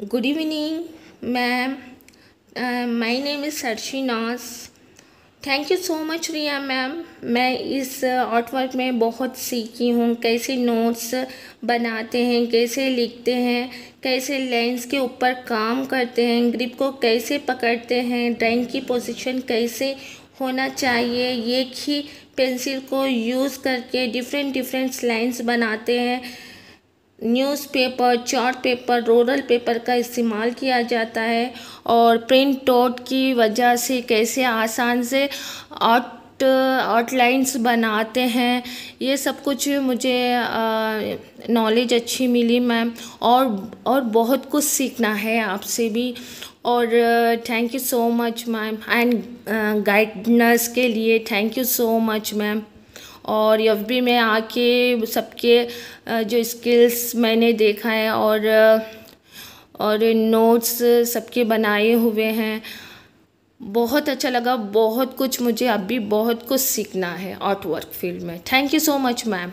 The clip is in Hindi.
Good evening ma'am Uh, name is Sarshi Nas. Thank you so much Riya ma'am मैं इस आर्टवर्क में बहुत सीखी हूँ कैसे नोट्स बनाते हैं कैसे लिखते हैं कैसे लेंस के ऊपर काम करते हैं ग्रिप को कैसे पकड़ते हैं ड्राइंग की पोजीशन कैसे होना चाहिए एक ही पेंसिल को यूज़ करके डिफरेंट डिफरेंट लाइंस बनाते हैं। न्यूज़पेपर चार्ट पेपर रोरल पेपर का इस्तेमाल किया जाता है और प्रिंट आउट की वजह से कैसे आसान से आउट आउटलाइंस बनाते हैं, ये सब कुछ मुझे नॉलेज अच्छी मिली मैम और और बहुत कुछ सीखना है आपसे भी और thank you so much ma'am and guidance के लिए thank you so much ma'am. और यफ भी में आके सबके जो स्किल्स मैंने देखा है और और नोट्स सबके बनाए हुए हैं। बहुत अच्छा लगा, बहुत कुछ मुझे अभी बहुत कुछ सीखना है आर्ट वर्क फ़ील्ड में। Thank you so much ma'am